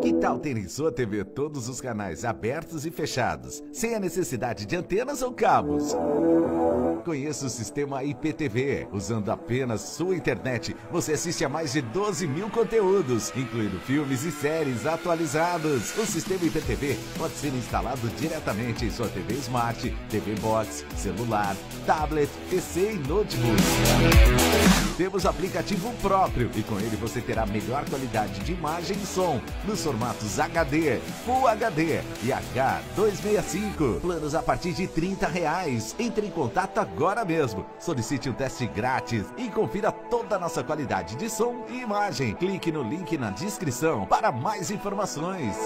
Que tal ter em sua TV todos os canais abertos e fechados, sem a necessidade de antenas ou cabos? Conheça o sistema IPTV. Usando apenas sua internet, você assiste a mais de 12 mil conteúdos, incluindo filmes e séries atualizados. O sistema IPTV pode ser instalado diretamente em sua TV Smart, TV Box, celular, tablet, PC e notebook. Temos aplicativo próprio e com ele você terá melhor qualidade de imagem e som nos formatos HD, Full HD e H265. Planos a partir de 30 reais. Entre em contato agora mesmo. Solicite um teste grátis e confira toda a nossa qualidade de som e imagem. Clique no link na descrição para mais informações.